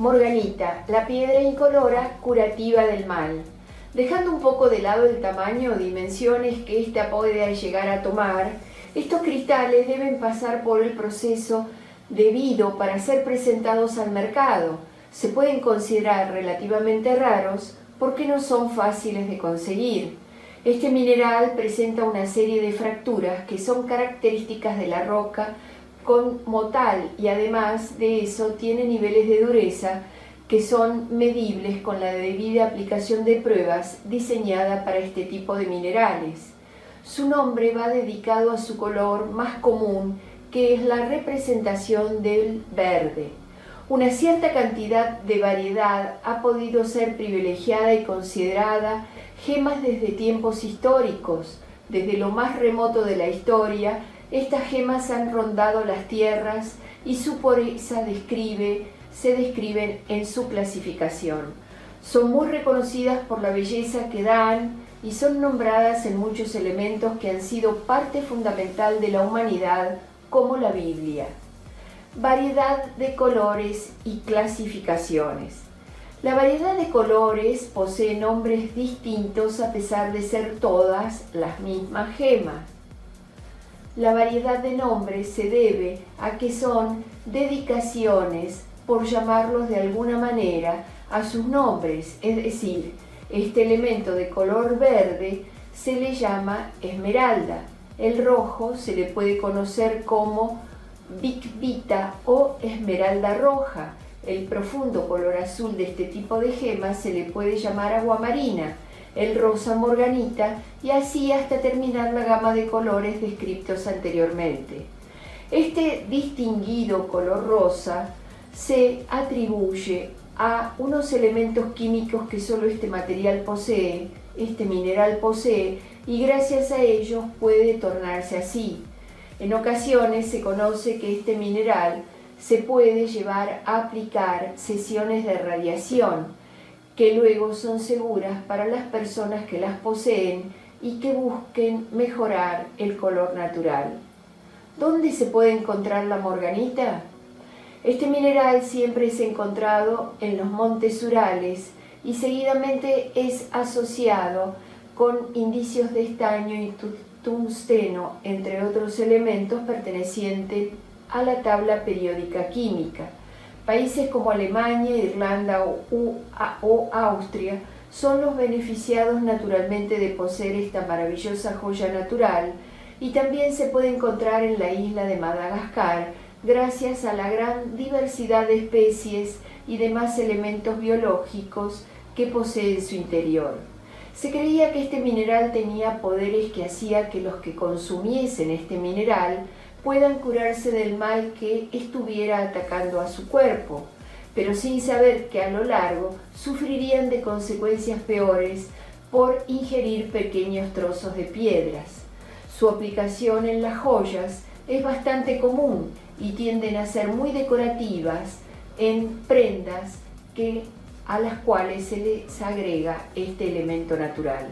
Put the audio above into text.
Morganita, la piedra incolora curativa del mal. Dejando un poco de lado el tamaño o dimensiones que ésta puede llegar a tomar, estos cristales deben pasar por el proceso debido para ser presentados al mercado. Se pueden considerar relativamente raros porque no son fáciles de conseguir. Este mineral presenta una serie de fracturas que son características de la roca como tal y además de eso tiene niveles de dureza que son medibles con la debida aplicación de pruebas diseñada para este tipo de minerales. Su nombre va dedicado a su color más común, que es la representación del verde. Una cierta cantidad de variedad ha podido ser privilegiada y considerada gemas desde tiempos históricos. Desde lo más remoto de la historia, estas gemas han rondado las tierras y su pureza describe, se describen en su clasificación. Son muy reconocidas por la belleza que dan y son nombradas en muchos elementos que han sido parte fundamental de la humanidad, como la Biblia. Variedad de colores y clasificaciones. La variedad de colores posee nombres distintos a pesar de ser todas las mismas gemas. La variedad de nombres se debe a que son dedicaciones, por llamarlos de alguna manera, a sus nombres, es decir, este elemento de color verde se le llama esmeralda. El rojo se le puede conocer como Vita o esmeralda roja. El profundo color azul de este tipo de gemas se le puede llamar aguamarina el rosa morganita y así hasta terminar la gama de colores descritos anteriormente. Este distinguido color rosa se atribuye a unos elementos químicos que solo este material posee, este mineral posee, y gracias a ellos puede tornarse así. En ocasiones se conoce que este mineral se puede llevar a aplicar sesiones de radiación, que luego son seguras para las personas que las poseen y que busquen mejorar el color natural. ¿Dónde se puede encontrar la morganita? Este mineral siempre es encontrado en los montes Urales y seguidamente es asociado con indicios de estaño y tungsteno, entre otros elementos pertenecientes a la tabla periódica química. Países como Alemania, Irlanda o, Austria son los beneficiados naturalmente de poseer esta maravillosa joya natural y también se puede encontrar en la isla de Madagascar gracias a la gran diversidad de especies y demás elementos biológicos que posee en su interior. Se creía que este mineral tenía poderes que hacía que los que consumiesen este mineral puedan curarse del mal que estuviera atacando a su cuerpo, pero sin saber que a lo largo sufrirían de consecuencias peores por ingerir pequeños trozos de piedras. Su aplicación en las joyas es bastante común y tienden a ser muy decorativas en prendas que, a las cuales se les agrega este elemento natural.